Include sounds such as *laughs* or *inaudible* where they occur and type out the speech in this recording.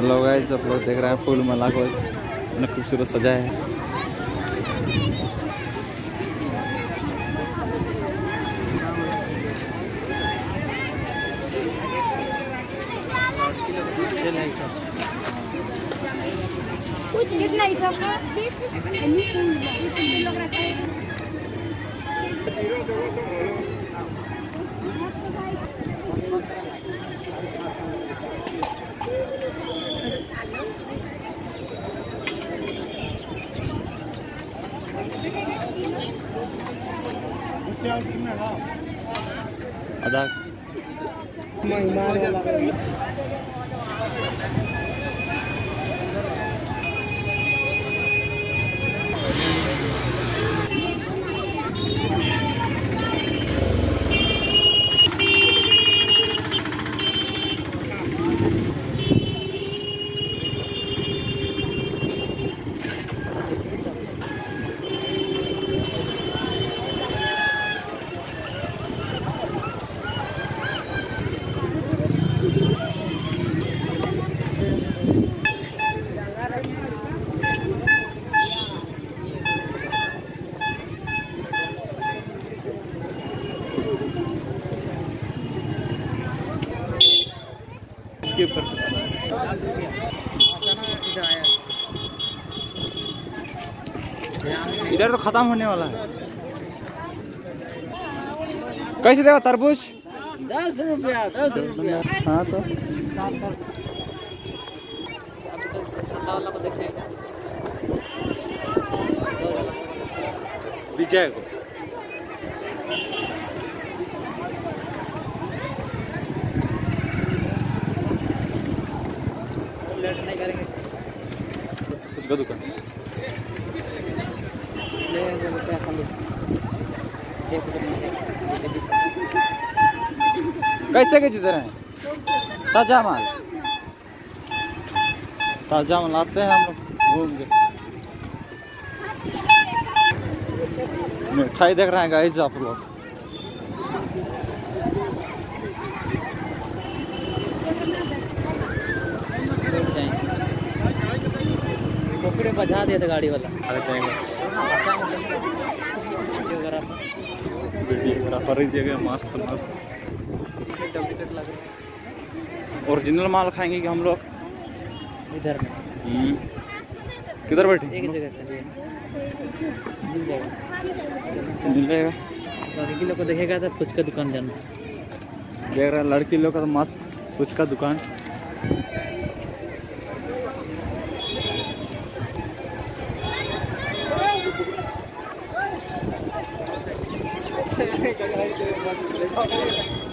Hello guys सब लोग देख रहे हैं फूल माला को। इतना खूबसूरत सजा है। कितना ही। सब इसके ऊपर। इधर तो खत्म होने वाला है। कैसे देगा तरबूज? दस रुपया दस रुपया। हाँ तो। विजय को। उसका दुकान कैसे के जिधर हैं? ताज़ा माल। ताज़ा माल आते हैं हम लोग घूम के। मिठाई देख रहे हैं गाइस आप लोग। पोखरे बजा दिया था गाड़ी वाला। अरे ही गया मस्त मस्त। ओरिजिनल माल खाएँगे कि हम लोग? इधर हम्म। किधर बैठे एक जगह चलिए मिल जाएगा। लड़की लोग को देखेगा तो फुचका दुकान जाना। देख रहे लड़की लोग का तो मस्त कुछ का दुकान। *laughs* *laughs* है